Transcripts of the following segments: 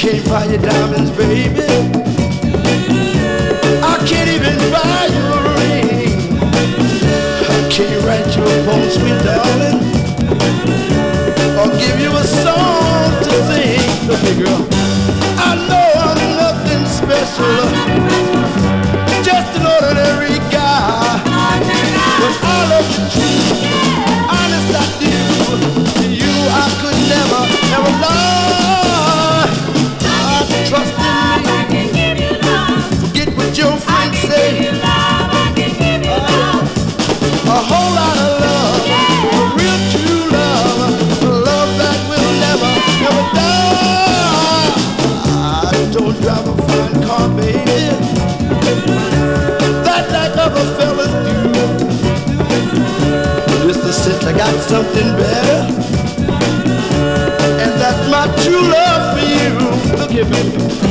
Can't buy you diamonds, baby. I can't even buy you a ring. Can't write you a poem, darling, or give you a song to sing. Look here, girl. I know I'm nothing special, just an ordinary drive a fine car, baby. That do. I got something better. And that's my true love for you. Look at me.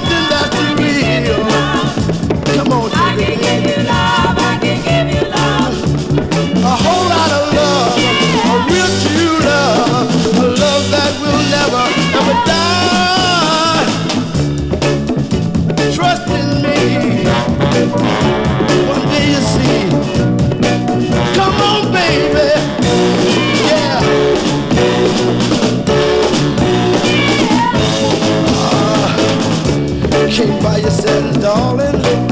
something came by yourself, darling.